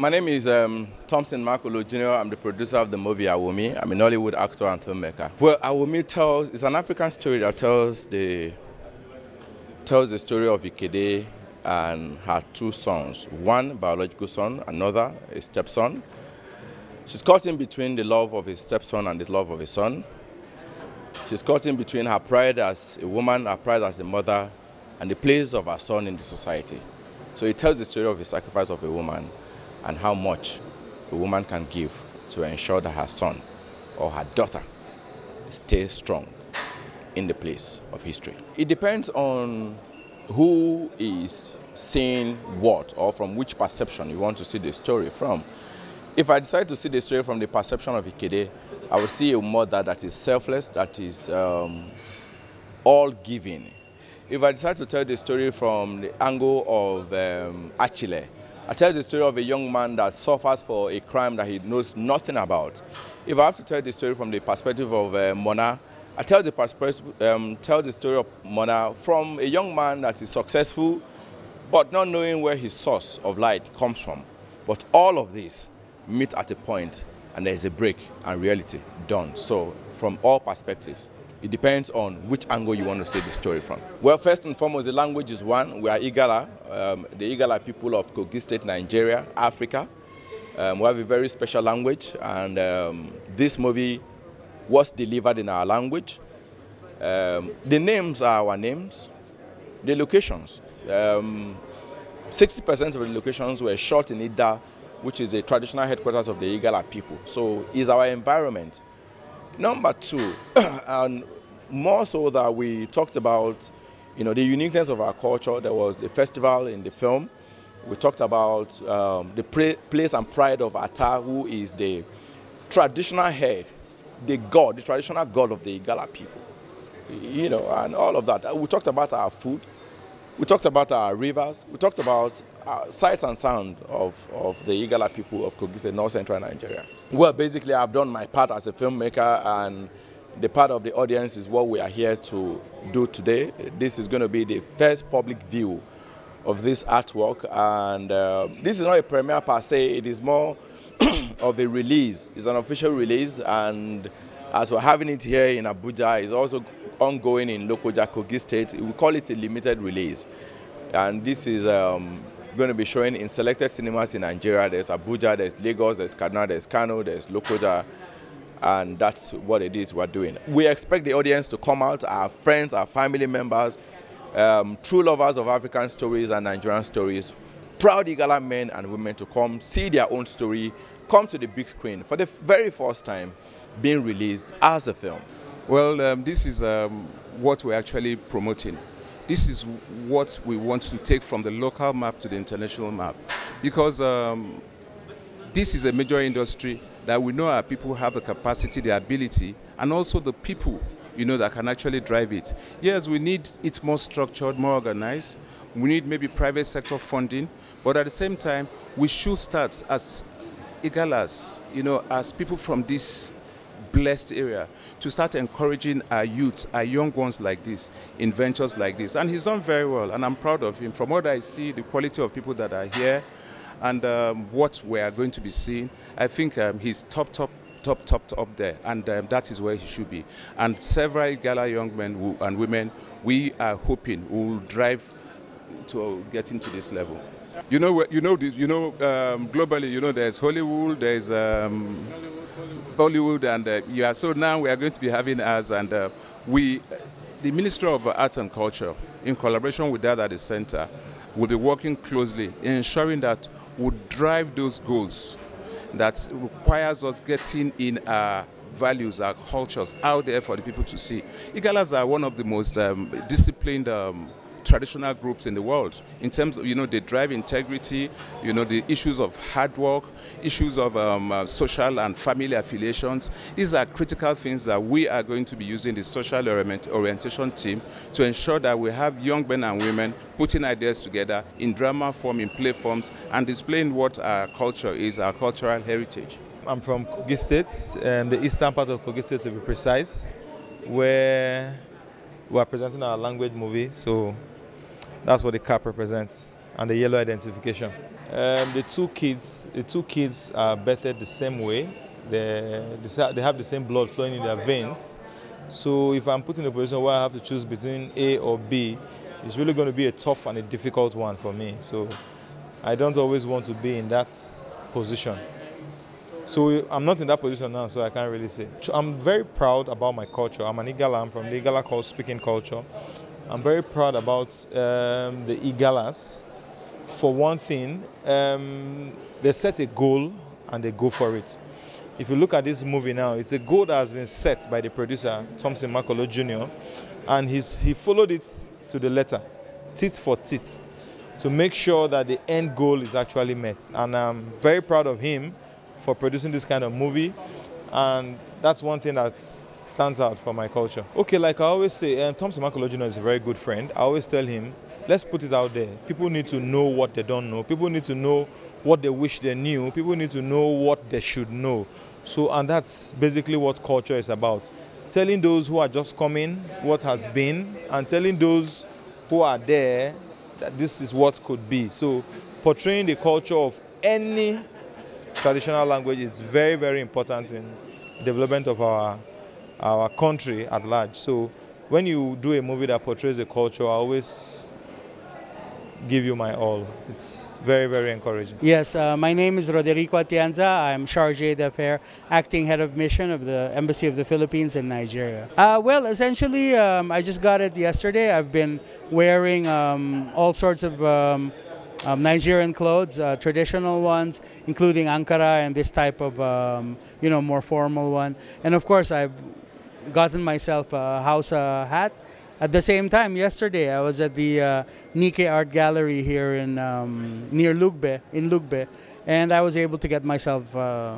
My name is um, Thompson Makolo Jr. I'm the producer of the movie Awomi. I'm a Hollywood actor and filmmaker. Well, Awomi tells, it's an African story that tells the, tells the story of Ikede and her two sons. One biological son, another a stepson. She's caught in between the love of his stepson and the love of his son. She's caught in between her pride as a woman, her pride as a mother, and the place of her son in the society. So it tells the story of the sacrifice of a woman and how much a woman can give to ensure that her son or her daughter stays strong in the place of history. It depends on who is seeing what or from which perception you want to see the story from. If I decide to see the story from the perception of Ikede, I will see a mother that is selfless, that is um, all giving. If I decide to tell the story from the angle of um, Achille, I tell the story of a young man that suffers for a crime that he knows nothing about. If I have to tell the story from the perspective of uh, Mona, I tell the, um, tell the story of Mona from a young man that is successful, but not knowing where his source of light comes from. But all of this meet at a point and there's a break and reality done. So from all perspectives, it depends on which angle you want to see the story from. Well, first and foremost, the language is one. We are Igala, um, the Igala people of Kogi State, Nigeria, Africa. Um, we have a very special language, and um, this movie was delivered in our language. Um, the names are our names. The locations, 60% um, of the locations were shot in Idah, which is the traditional headquarters of the Igala people. So it's our environment. Number two, and more so that we talked about, you know, the uniqueness of our culture. There was the festival in the film. We talked about um, the place and pride of Attah, who is the traditional head, the god, the traditional god of the Igala people. You know, and all of that. We talked about our food. We talked about our rivers. We talked about uh, sights and sound of, of the Igala people of Kogi State, North Central Nigeria. Well, basically, I've done my part as a filmmaker, and the part of the audience is what we are here to do today. This is going to be the first public view of this artwork, and uh, this is not a premiere per se, it is more of a release. It's an official release, and as we're having it here in Abuja, it's also ongoing in local Kogi State. We call it a limited release. And this is um, going to be showing in selected cinemas in Nigeria. There's Abuja, there's Lagos, there's Kaduna, there's Kano, there's Lokoja, and that's what it is we're doing. We expect the audience to come out, our friends, our family members, um, true lovers of African stories and Nigerian stories, proud Igala men and women to come see their own story, come to the big screen for the very first time being released as a film. Well, um, this is um, what we're actually promoting. This is what we want to take from the local map to the international map because um, this is a major industry that we know our people have the capacity, the ability, and also the people, you know, that can actually drive it. Yes, we need it more structured, more organized. We need maybe private sector funding, but at the same time, we should start as Igalas, you know, as people from this blessed area to start encouraging our youth, our young ones like this, in ventures like this. And he's done very well, and I'm proud of him. From what I see, the quality of people that are here, and um, what we are going to be seeing, I think um, he's top, top, top, top, top there, and um, that is where he should be. And several Igala young men who, and women, we are hoping will drive to get into this level. You know, you know, you know, um, globally, you know, there's Hollywood, there's um, Bollywood, and uh, yeah. So now we are going to be having us, and uh, we, the Ministry of Arts and Culture, in collaboration with that at the center, will be working closely in ensuring that we drive those goals that requires us getting in our values, our cultures out there for the people to see. Igalas are one of the most um, disciplined um, traditional groups in the world in terms of, you know, they drive integrity, you know, the issues of hard work, issues of um, uh, social and family affiliations. These are critical things that we are going to be using the social orientation team to ensure that we have young men and women putting ideas together in drama form, in play forms, and displaying what our culture is, our cultural heritage. I'm from Kogi State, um, the eastern part of Kogi State to be precise, where we are presenting our language movie. So that's what the cap represents and the yellow identification. Um, the two kids, the two kids are bettered the same way. They, they have the same blood flowing in their veins. So if I'm put in a position where I have to choose between A or B, it's really going to be a tough and a difficult one for me. So I don't always want to be in that position. So I'm not in that position now, so I can't really say. I'm very proud about my culture. I'm an Igala. I'm from the Igala called speaking culture. I'm very proud about um, the Igalas. For one thing, um, they set a goal and they go for it. If you look at this movie now, it's a goal that has been set by the producer, Thompson Makolo Jr., and he's, he followed it to the letter, tit for tit, to make sure that the end goal is actually met. And I'm very proud of him for producing this kind of movie. And that's one thing that stands out for my culture. Okay, like I always say, um, Thompson Makolo Jr. is a very good friend. I always tell him, let's put it out there. People need to know what they don't know. People need to know what they wish they knew. People need to know what they should know. So, and that's basically what culture is about. Telling those who are just coming what has been, and telling those who are there that this is what could be. So, portraying the culture of any traditional language is very, very important in development of our our country at large. So, when you do a movie that portrays a culture, I always give you my all. It's very, very encouraging. Yes, uh, my name is Roderico Atienza. I'm Chargé d'Affaires, acting head of mission of the Embassy of the Philippines in Nigeria. Uh, well, essentially, um, I just got it yesterday. I've been wearing um, all sorts of um, um Nigerian clothes, uh, traditional ones, including Ankara and this type of, um, you know, more formal one. And of course, I've gotten myself a Hausa hat at the same time, yesterday I was at the uh, Nike Art Gallery here in um, near Lugbe, in Lugbe, and I was able to get myself uh,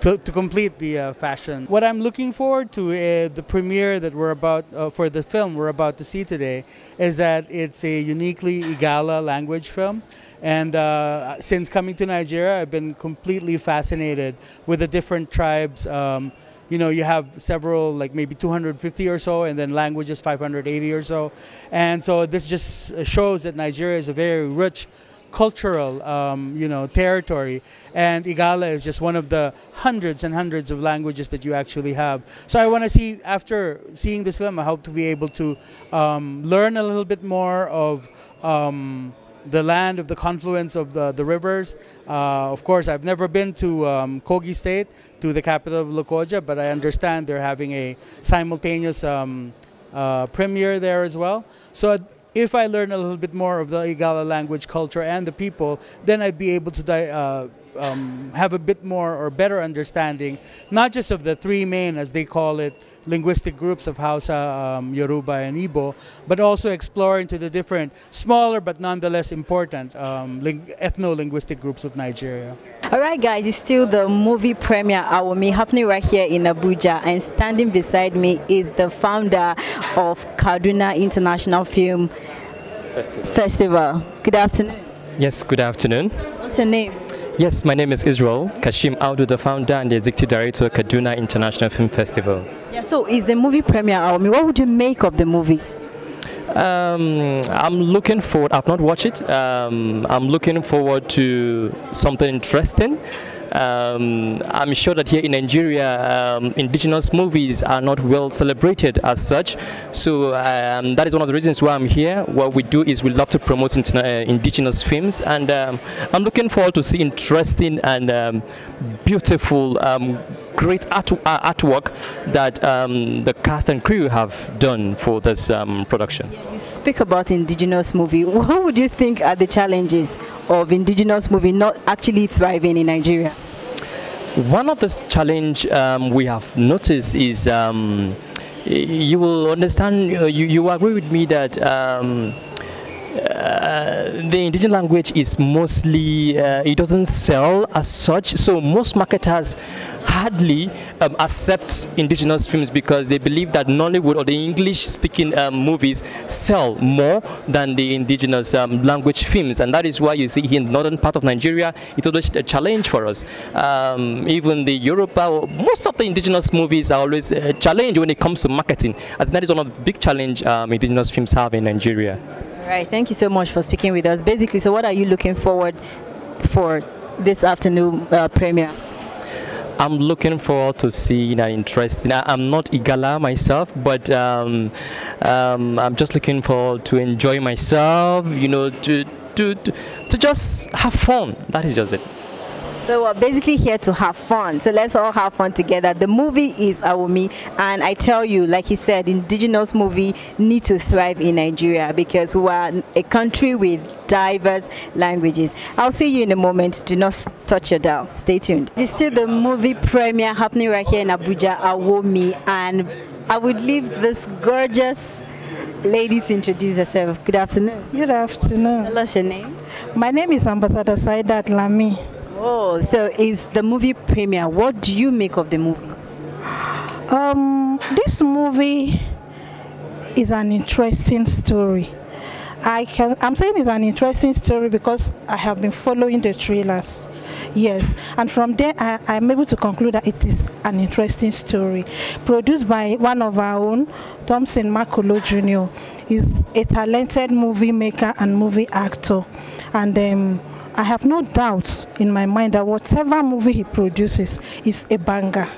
to, to, complete the uh, fashion. What I'm looking forward to uh, the premiere that we're about uh, for the film we're about to see today is that it's a uniquely Igala language film. And uh, since coming to Nigeria, I've been completely fascinated with the different tribes. Um, you know you have several like maybe 250 or so and then languages 580 or so. And so this just shows that nigeria is a very rich cultural um, you know territory. And igala is just one of the hundreds and hundreds of languages that you actually have. So i want to see after seeing this film i hope to be able to um, learn a little bit more of um, the land of the confluence of the, the rivers. Uh, of course, I've never been to um, Kogi State, to the capital of Lokoja, but I understand they're having a simultaneous um, uh, premiere there as well. So if I learn a little bit more of the Igala language, culture, and the people, then I'd be able to uh, um, have a bit more or better understanding, not just of the three main, as they call it, linguistic groups of Hausa, um, Yoruba, and Igbo, but also explore into the different, smaller but nonetheless important um, ethno-linguistic groups of Nigeria. All right, guys, it's still the movie premiere Awomi happening right here in Abuja, and standing beside me is the founder of Kaduna International Film Festival. Festival. Good afternoon. Yes, good afternoon. What's your name? Yes, my name is Israel Kashim Audu, the founder and the executive director of Kaduna International Film Festival. Yeah, so is the movie premiere Awomi? What would you make of the movie? Um, I'm looking forward, I've not watched it, um, I'm looking forward to something interesting. Um, I'm sure that here in Nigeria, um, indigenous movies are not well celebrated as such. So um, that is one of the reasons why I'm here. What we do is we love to promote uh, indigenous films, and um, I'm looking forward to see interesting and um, beautiful um, great art uh, artwork that the cast and crew have done for this production. Yeah, you speak about indigenous movie. What would you think are the challenges of indigenous movie not actually thriving in Nigeria? One of the challenge um, we have noticed is um, you will understand, uh, you, you agree with me that um, uh, the indigenous language is mostly uh, it doesn't sell as such so most marketers hardly um, accept indigenous films because they believe that Nollywood or the English speaking um, movies sell more than the indigenous um, language films and that is why you see in the northern part of Nigeria it's always a challenge for us. Um, even the Yoruba most of the indigenous movies are always a challenge when it comes to marketing. And that is one of the big challenge um, indigenous films have in Nigeria right, thank you so much for speaking with us. Basically, so what are you looking forward for this afternoon uh, premiere? I'm looking forward to seeing an interesting. I, am not Igala myself, but um, um, I'm just looking forward to enjoy myself. You know, to to to, to just have fun. That is just it. So we're basically here to have fun. So let's all have fun together. The movie is Awomi, and I tell you, like he said, indigenous movie need to thrive in Nigeria because we are a country with diverse languages. I'll see you in a moment. Do not touch your dial. Stay tuned. It's still the movie premiere happening right here in Abuja, Awomi, and I would leave this gorgeous lady to introduce herself. Good afternoon. Good afternoon. Tell us your name. My name is Ambassador Saidat Lami. Oh, so is the movie premiere. What do you make of the movie? Um, this movie is an interesting story. I can I'm saying it's an interesting story because I have been following the trailers. Yes, and from there I, am able to conclude that it is an interesting story. Produced by one of our own, Thompson Makolo Jr. is a talented movie maker and movie actor. And um, I have no doubt in my mind that whatever movie he produces is a banger.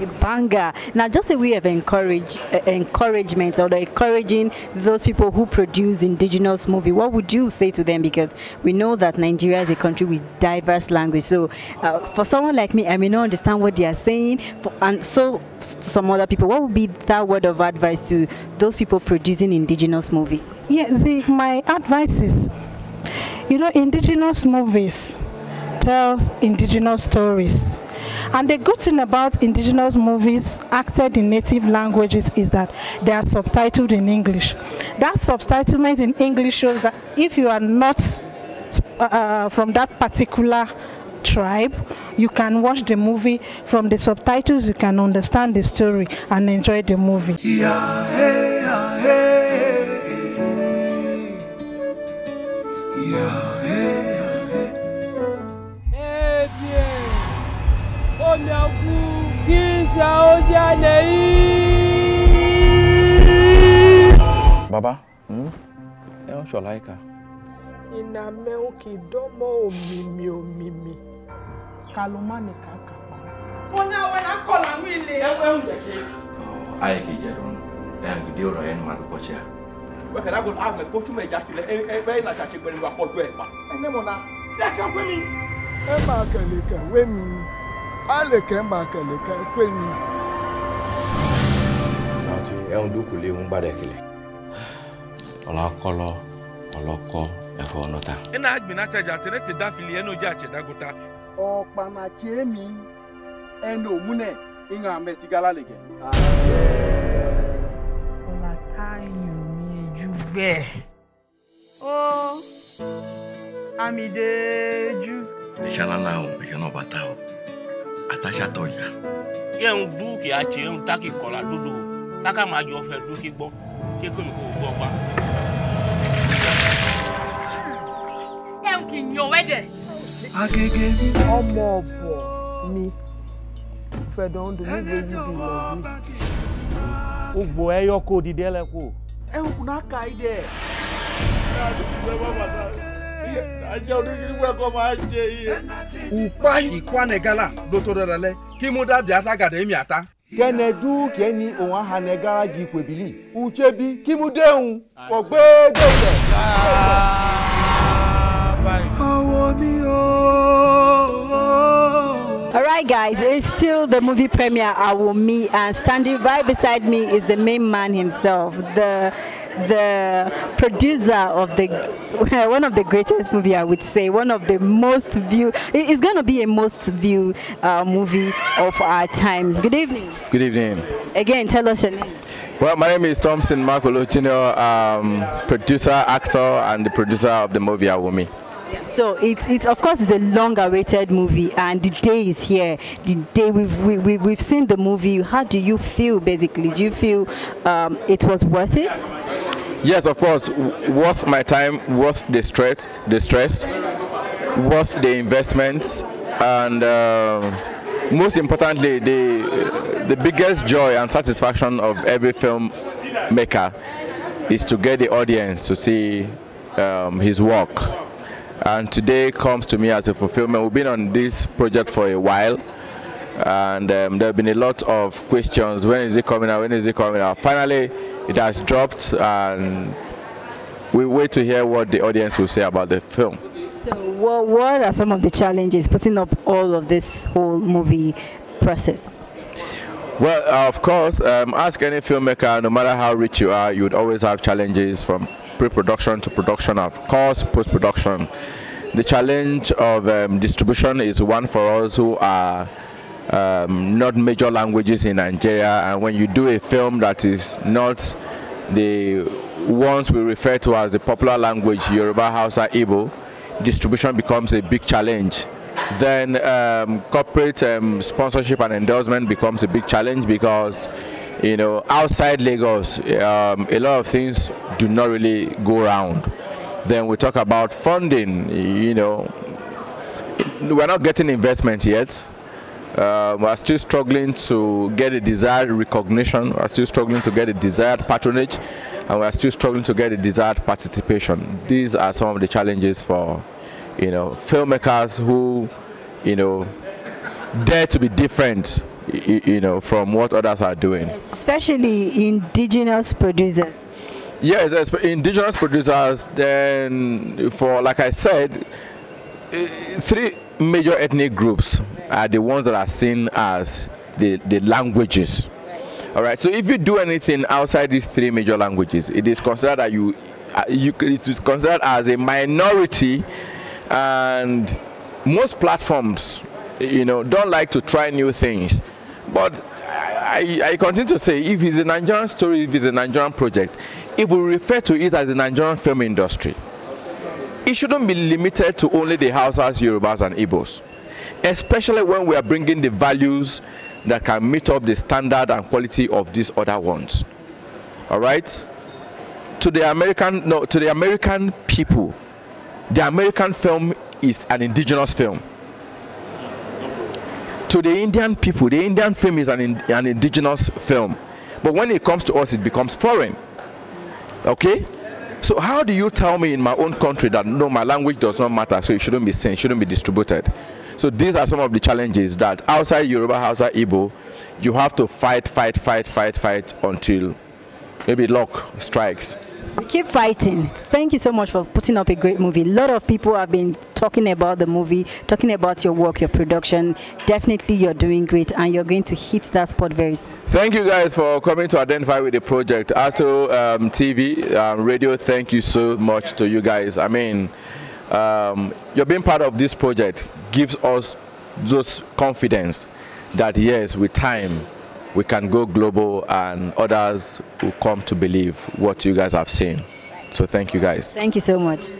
A banger. Now, just a way of encourage, uh, encouragement or encouraging those people who produce indigenous movie, what would you say to them? Because we know that Nigeria is a country with diverse language. So, uh, for someone like me, I may not understand what they are saying. For, and so, some other people, what would be that word of advice to those people producing indigenous movies? Yeah, the, my advice is you know, indigenous movies tells indigenous stories. And the good thing about indigenous movies acted in native languages is that they are subtitled in English. That subtitlement in English shows that if you are not uh, uh, from that particular tribe, you can watch the movie from the subtitles, you can understand the story and enjoy the movie. Yeah, hey, yeah, hey. Baba, hmm? ẹ ń ṣọ̀lá ìka. Iná mẹ́un kì í dánmọ́ òmìmì òmìmì. Kaloma ni kàkà pa. Mo ní àwọn ẹ̀rọ akọ̀là mú ilé. Ẹ wẹ́n jẹ́ kí. Ayé kìí jẹ́ lọ́nà. Ẹ̀ ń gbìdé ọ̀rọ̀ ẹ̀ máa dúkọ̀ ṣe à wekaragol ahmed kó túmọ̀ ìjà sílẹ̀ bẹ́ẹ̀ náà ṣàṣegbẹ̀rẹ̀ ìwà pọ̀jù ẹ̀ pa. ẹni mo na ẹ kẹ́kọ̀ọ́ mi. ẹ máa kẹ̀lẹ̀kẹ̀ wé mi ni a lè kẹ́ máa kẹ̀lẹ̀kẹ̀ pé mi. àwọn tí ẹ ń dúkùú ọlọkọlọ ọlọkọ ẹfọ ọlọta. ẹ gbìnà àtẹjà tẹlẹ ti dá fili ẹnu jẹ àṣẹdágọta. ọ̀pànàjẹ́ mi ẹnu òmùnẹ̀ ìhàn àmẹ́tigálá gẹ̀. ẹgbẹ́ ẹ̀ ó Amídéjú. iṣẹ́ lánàá o iṣẹ́ náà bá ta o àtàṣà tọ̀ ya. yẹ ń dúkì àti ń dákì kọ́lá dúdú táká máa jọ fẹ́ dúkì gbọ́ ṣé kí ni kò gbọ́ pa. ẹ ń kì í yan wẹ́dẹ̀. agége ọmọ ọ̀bọ̀ mi fẹ̀dọ̀ ń dùn mí lórí ibi ìlọ́gbìn. ó gbọ́ ẹyọ kó dìde lẹ́kọ̀ọ́. enwekwu n'aka anyị dị ukpa ikwanegala dotororale kimuda biata gada emiata kenedu keni òun aha negara gi kwebili uchebi kimudehun ògbégbèsè. ọwọ́ ah, mi ooo. All right, guys, it's still the movie premiere. Awomi, and standing right beside me is the main man himself, the the producer of the one of the greatest movie I would say. One of the most viewed it's going to be a most viewed uh, movie of our time. Good evening. Good evening. Again tell us your name. Well my name is Thompson Makolo Jr. Um, producer actor and the producer of the movie Awomi so it's it's of course it's a long awaited movie and the day is here. The day we've we, we, we've seen the movie how do you feel basically? Do you feel um, it was worth it? Yes of course. Worth my time worth the stress the stress worth the investment and uh, most importantly the the biggest joy and satisfaction of every film maker is to get the audience to see um, his work and today comes to me as a fulfillment. We've been on this project for a while, and um, there have been a lot of questions. When is it coming out? When is it coming out? Finally, it has dropped, and we wait to hear what the audience will say about the film. So, what, what are some of the challenges putting up all of this whole movie process? Well, uh, of course, um, ask any filmmaker, no matter how rich you are, you would always have challenges from pre-production to production, of course, post-production. The challenge of um, distribution is one for us who are um, not major languages in Nigeria, and when you do a film that is not the ones we refer to as the popular language, Yoruba, Hausa, Igbo, distribution becomes a big challenge then um, corporate um, sponsorship and endorsement becomes a big challenge because you know outside Lagos um, a lot of things do not really go around then we talk about funding you know. We're not getting investment yet. Uh, we're still struggling to get a desired recognition. We're still struggling to get a desired patronage. And we're still struggling to get a desired participation. These are some of the challenges for you know, filmmakers who, you know, dare to be different, you know, from what others are doing. Especially indigenous producers. Yes, indigenous producers. Then, for like I said, eh, three major ethnic groups are the ones that are seen as the the languages. All right. So if you do anything outside these three major languages, it is considered that you, uh, you it is considered as a minority and most platforms you know don't like to try new things. But I, I, continue to say if it's a Nigerian story if it's a Nigerian project if we refer to it as a Nigerian film industry it shouldn't be limited to only the Hausas, Yorubas and Igbos especially when we are bringing the values that can meet up the standard and quality of these other ones. All right? To the American no to the American people the American film is an indigenous film. To the Indian people, the Indian film is an, in, an indigenous film. But when it comes to us, it becomes foreign. Okay? So how do you tell me in my own country that no, my language does not matter, so it shouldn't be seen, shouldn't be distributed? So these are some of the challenges that outside Yoruba, Hausa, Igbo, you have to fight, fight, fight, fight, fight until maybe luck strikes. Keep fighting. Thank you so much for putting up a great movie. A lot of people have been talking about the movie, talking about your work, your production. Definitely you're doing great and you're going to hit that spot very soon. Thank you guys for coming to identify with the project. Also um, TV, um, radio, thank you so much to you guys. I mean, um, you're being part of this project gives us just confidence that yes, with time, we can go global and others will come to believe what you guys have seen. So thank you guys. Thank you so much.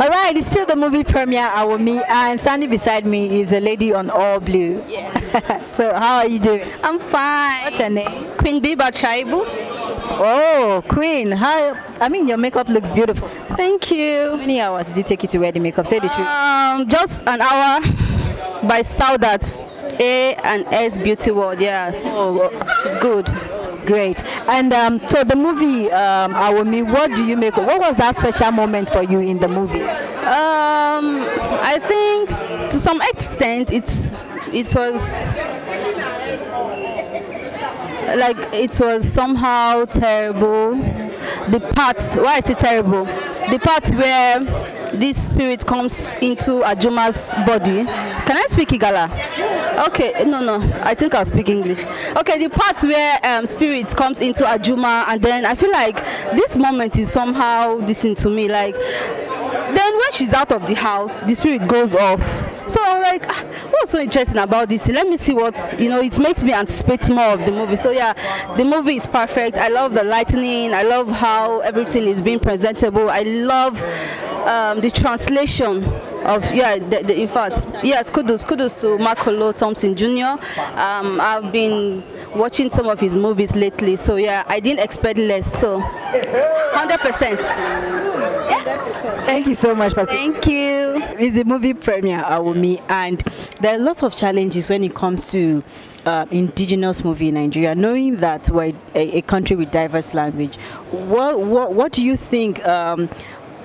All right, it's still the movie premiere Awomi, and standing beside me is a lady on all blue. Yeah. so how are you doing? I'm fine. What's your name? Queen Biba Chaibu. Oh, Queen. How I mean your makeup looks beautiful. Thank you. How many hours did it take you to wear the makeup? Say the truth. Um just an hour by Saudat. A and S Beauty World. Yeah. Oh, she's good. Great. And um, so the movie, um, Awomi, what do you make? What was that special moment for you in the movie? Um, I think to some extent it's it was like it was somehow terrible. The part why is it terrible? The part where this spirit comes into Ajuma's body. Can I speak Igala? Okay, no, no, I think I'll speak English. Okay, the part where um, spirit comes into Ajuma, and then I feel like this moment is somehow listening to me. Like, then when she's out of the house, the spirit goes off. So I'm like, ah, what's so interesting about this? Let me see what you know. It makes me anticipate more of the movie. So yeah, the movie is perfect. I love the lightning. I love how everything is being presentable. I love um, the translation of yeah the, the, in fact yes kudos kudos to Makolo Thompson Jr. Um, I've been watching some of his movies lately so yeah I didn't expect less so 100 percent Thank you so much, Pastor. Thank you. It's a movie premiere, Awomi, and there are lots of challenges when it comes to uh, indigenous movie in Nigeria, knowing that we're a, a, country with diverse language. What, what, what do you think um,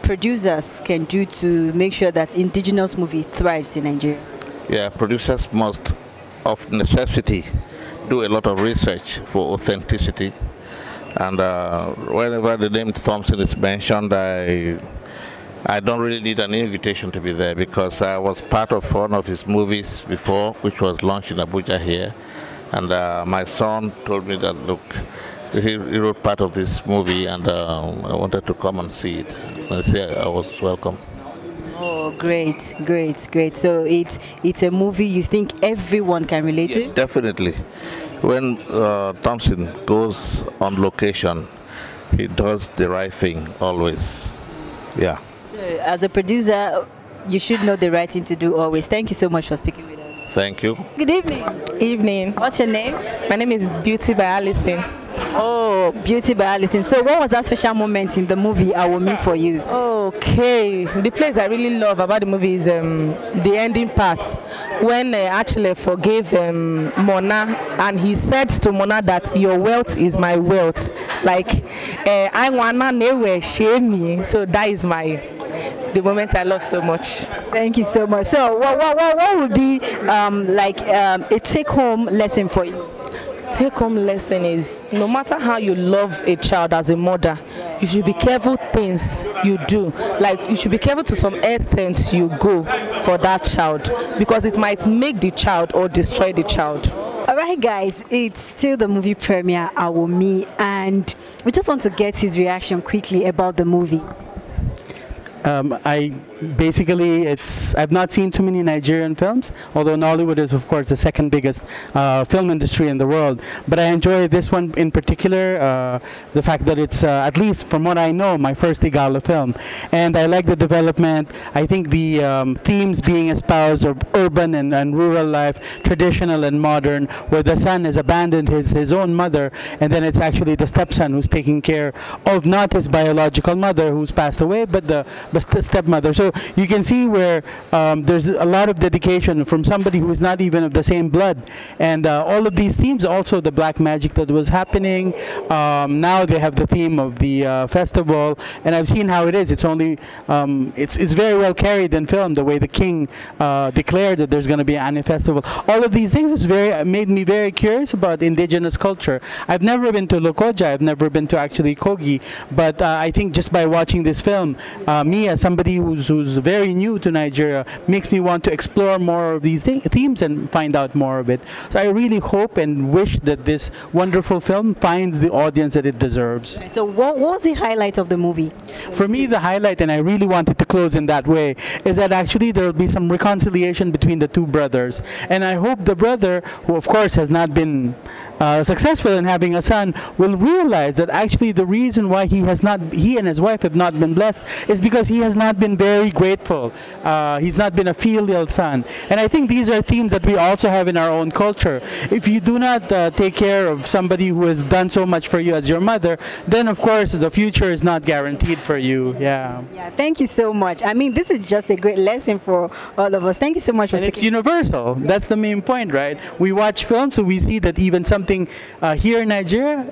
producers can do to make sure that indigenous movie thrives in Nigeria? Yeah, producers must, of necessity, do a lot of research for authenticity. And uh, whenever the name Thompson is mentioned, I I don't really need an invitation to be there because I was part of one of his movies before, which was launched in Abuja here. And uh, my son told me that, look, he, he wrote part of this movie and uh, I wanted to come and see it. I said I was welcome. Oh, great, great, great. So it's it's a movie you think everyone can relate yeah, to? Definitely. When uh, Thompson goes on location, he does the right thing always. Yeah. So as a producer, you should know the right thing to do always. Thank you so much for speaking with us. Thank you. Good evening. Evening. What's your name? My name is Beauty by Alison. Oh, Beauty by Alison. So what was that special moment in the movie I Will Meet For You? Okay, the place I really love about the movie is um, the ending part when uh, Achille forgave um, Mona and he said to Mona that your wealth is my wealth. Like, uh, I wanna never shame me. So that is my the moment I love so much. Thank you so much. So what what what, what would be um, like um, a take home lesson for you? Take home lesson is no matter how you love a child as a mother you should be careful things you do. Like you should be careful to some extent you go for that child because it might make the child or destroy the child. All right guys it's still the movie premiere awomi and we just want to get his reaction quickly about the movie. Um, I basically it's I've not seen too many Nigerian films, although Nollywood is of course the second biggest uh, film industry in the world. But I enjoy this one in particular, uh, the fact that it's uh, at least from what I know my first Igala film, and I like the development. I think the um, themes being espoused of urban and, and rural life, traditional and modern, where the son has abandoned his his own mother, and then it's actually the stepson who's taking care of not his biological mother who's passed away, but the the stepmother. So you can see where um, there's a lot of dedication from somebody who is not even of the same blood. And uh, all of these themes, also the black magic that was happening. Um, now they have the theme of the uh, festival, and I've seen how it is. It's only um, it's it's very well carried and filmed The way the king uh, declared that there's going to be an festival. All of these things has very made me very curious about indigenous culture. I've never been to Lokoja. I've never been to actually Kogi, but uh, I think just by watching this film, uh, me as somebody who's who's very new to Nigeria makes me want to explore more of these th- themes and find out more of it. So I really hope and wish that this wonderful film finds the audience that it deserves. So what was the highlight of the movie? For me, the highlight, and I really wanted to close in that way, is that actually there will be some reconciliation between the two brothers. And I hope the brother, who of course has not been uh, successful in having a son, will realize that actually the reason why he has not, he and his wife have not been blessed, is because he has not been very grateful. Uh, he's not been a filial son. And I think these are themes that we also have in our own culture. If you do not uh, take care of somebody who has done so much for you as your mother, then of course the future is not guaranteed for you. Yeah. Yeah, thank you so much. I mean, this is just a great lesson for all of us. Thank you so much for And it's universal. That's the main point, right? We watch films, so we see that even something uh, here in Nigeria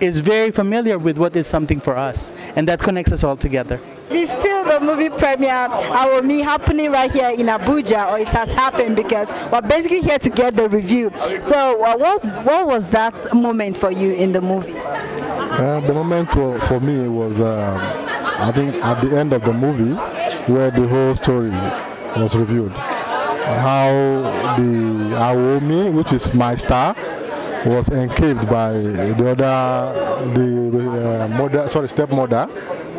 is very familiar with what is something for us, and that connects us all together. It's still the movie premiere Awomi happening right here in Abuja, or it has happened because we're basically here to get the review. So, uh, what was what was that moment for you in the movie? Uh, the moment wa- for me was, um, I think, at the end of the movie, where the whole story was reviewed. How the Awomi, which is my star, was encaved by the other, the uh, mother, sorry, stepmother,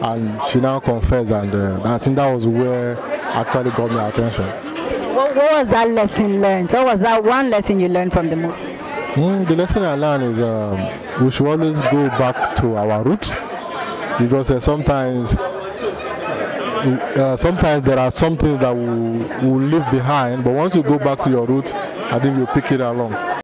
and she now confessed, and uh, I think that was where actually got my attention. What, what was that lesson learned? What was that one lesson you learned from the movie? Mm, the lesson I learned is um, we should always go back to our roots because uh, sometimes uh, sometimes there are some things that we will leave behind, but once you go back to your roots, I think you pick it along.